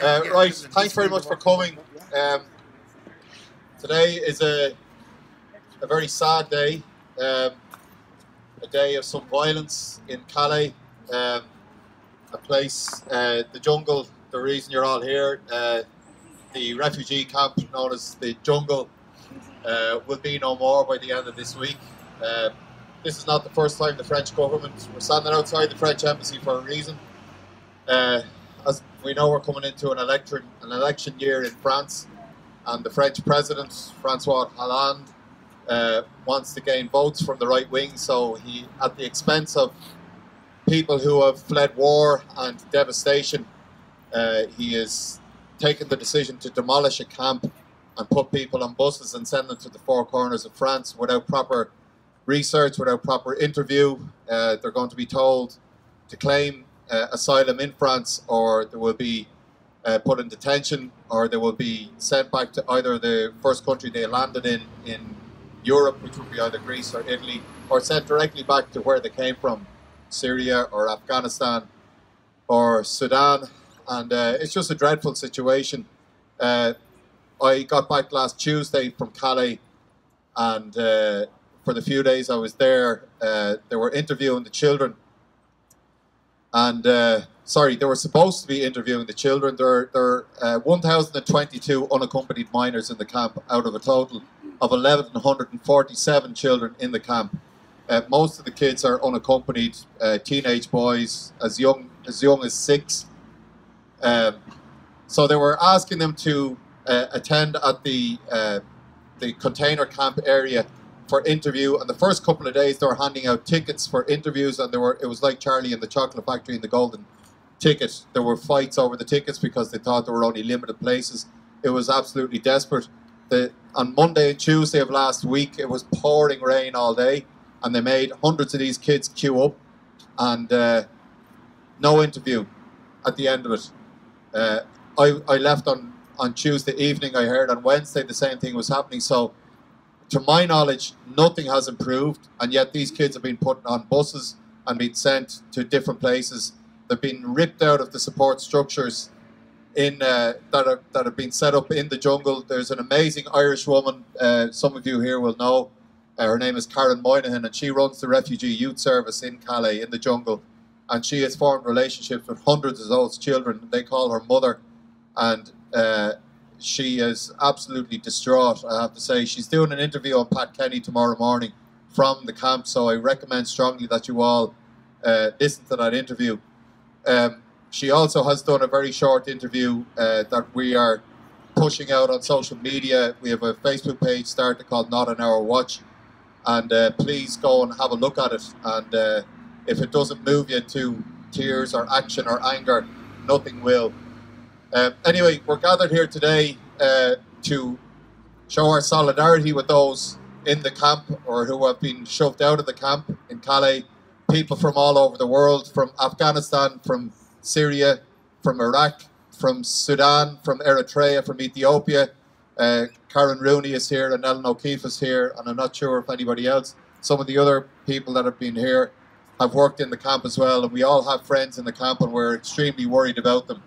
Uh, right, thanks very much for coming. Um, today is a, a very sad day, um, a day of some violence in Calais, um, a place, uh, the jungle, the reason you're all here, uh, the refugee camp known as the jungle uh, will be no more by the end of this week. Uh, this is not the first time the French government, we're standing outside the French embassy for a reason. As we know, we're coming into an election, an election year in France, and the French president, Francois Hollande, uh, wants to gain votes from the right wing. So he, at the expense of people who have fled war and devastation, uh, he has taken the decision to demolish a camp and put people on buses and send them to the four corners of France without proper research, without proper interview. Uh, they're going to be told to claim asylum in France, or they will be uh, put in detention, or they will be sent back to either the first country they landed in in Europe, which would be either Greece or Italy, or sent directly back to where they came from, Syria or Afghanistan or Sudan. And uh, it's just a dreadful situation. Uh, I got back last Tuesday from Calais, and uh, for the few days I was there, uh, they were interviewing the children and uh, sorry, they were supposed to be interviewing the children. There, there are uh, 1,022 unaccompanied minors in the camp out of a total of 1,147 children in the camp. Uh, most of the kids are unaccompanied uh, teenage boys, as young as young as six. Um, so they were asking them to uh, attend at the uh, the container camp area for interview. And the first couple of days, they were handing out tickets for interviews, and there were it was like Charlie and the Chocolate Factory and the Golden Ticket. There were fights over the tickets because they thought there were only limited places. It was absolutely desperate. The, on Monday and Tuesday of last week, it was pouring rain all day, and they made hundreds of these kids queue up, and uh, no interview at the end of it. Uh, I, I left on, on Tuesday evening. I heard on Wednesday the same thing was happening. So to my knowledge, nothing has improved, and yet these kids have been put on buses and been sent to different places. They've been ripped out of the support structures in uh, that are that have been set up in the jungle. There's an amazing Irish woman. Uh, some of you here will know. Uh, her name is Karen Moynihan, and she runs the Refugee Youth Service in Calais in the jungle. And she has formed relationships with hundreds of those children. They call her mother, and uh, she is absolutely distraught. I have to say, she's doing an interview on Pat Kenny tomorrow morning from the camp. So I recommend strongly that you all uh, listen to that interview. Um, she also has done a very short interview uh, that we are pushing out on social media. We have a Facebook page started called Not On Our Watch, and uh, please go and have a look at it. And uh, if it doesn't move you to tears or action or anger, nothing will. Um, anyway, we're gathered here today uh, to show our solidarity with those in the camp or who have been shoved out of the camp in Calais. People from all over the world, from Afghanistan, from Syria, from Iraq, from Sudan, from Eritrea, from Ethiopia. Uh, Karen Rooney is here and Ellen O'Keefe is here, and I'm not sure if anybody else. Some of the other people that have been here have worked in the camp as well, and we all have friends in the camp, and we're extremely worried about them.